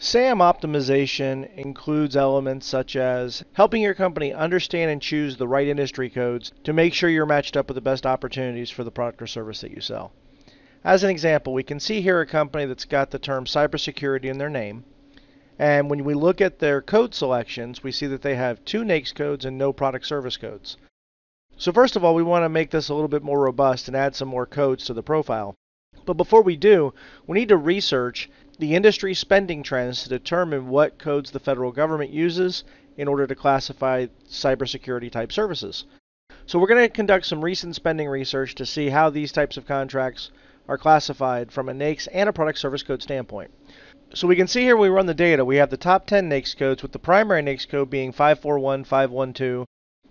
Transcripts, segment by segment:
SAM optimization includes elements such as helping your company understand and choose the right industry codes to make sure you're matched up with the best opportunities for the product or service that you sell. As an example, we can see here a company that's got the term cybersecurity in their name. And when we look at their code selections, we see that they have two NAICS codes and no product service codes. So first of all, we want to make this a little bit more robust and add some more codes to the profile. But before we do, we need to research the industry spending trends to determine what codes the federal government uses in order to classify cybersecurity type services. So we're going to conduct some recent spending research to see how these types of contracts are classified from a NAICS and a product service code standpoint. So we can see here we run the data. We have the top 10 NAICS codes with the primary NAICS code being 541512,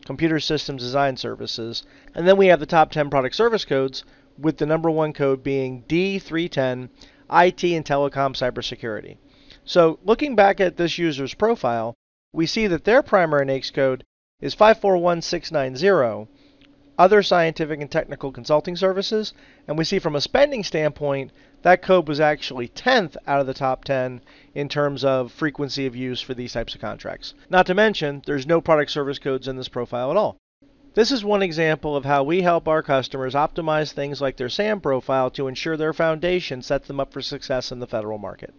Computer Systems Design Services. And then we have the top 10 product service codes with the number one code being D310, IT and Telecom Cybersecurity. So looking back at this user's profile, we see that their primary NAICS code is 541690, other scientific and technical consulting services, and we see from a spending standpoint, that code was actually 10th out of the top 10 in terms of frequency of use for these types of contracts. Not to mention, there's no product service codes in this profile at all. This is one example of how we help our customers optimize things like their SAM profile to ensure their foundation sets them up for success in the federal market.